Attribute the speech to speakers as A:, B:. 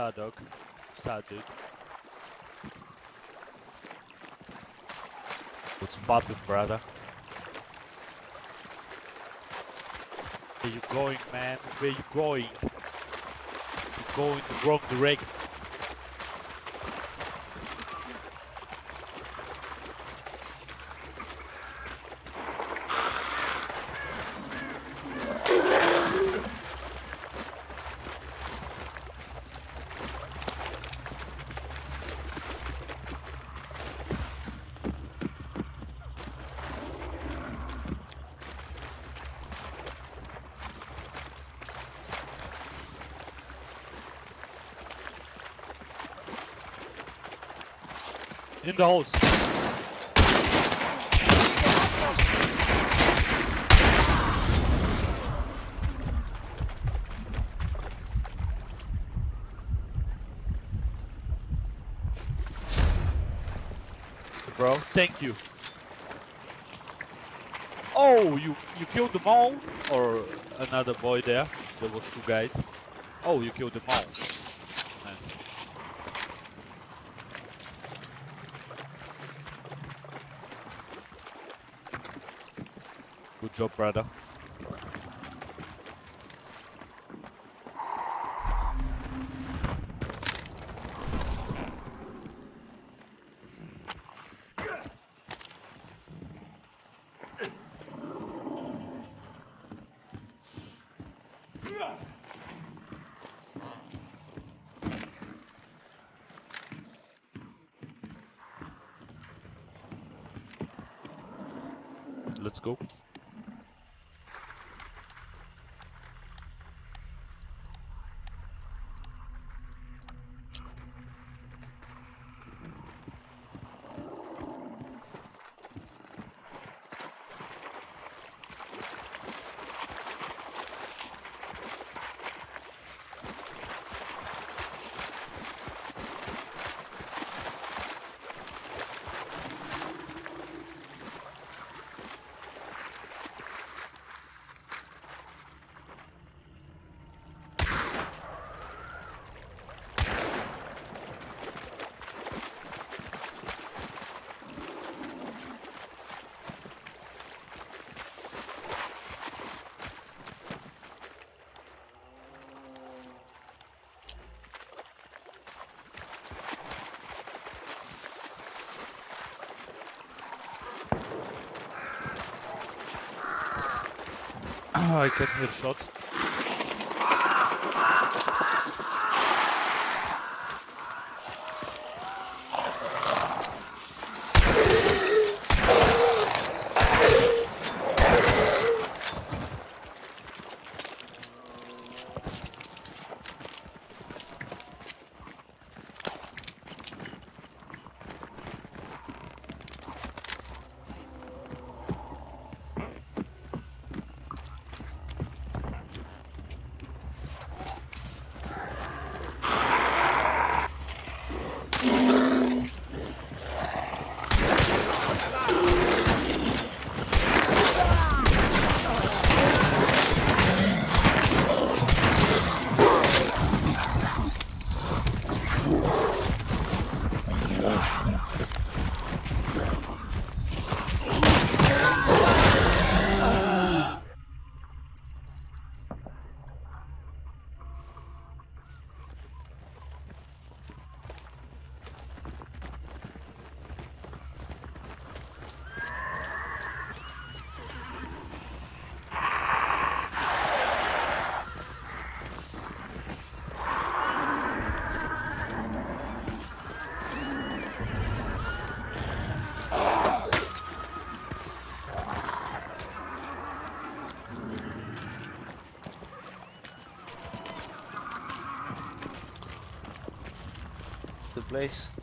A: Sad dog. Sad dude. What's poppin', brother? Where you going, man? Where you going? You're going the wrong direction. In the house. Bro, thank you. Oh, you you killed them all, or another boy there? There was two guys. Oh, you killed them all. Job, brother. Let's go. I can hear shots.
B: Place.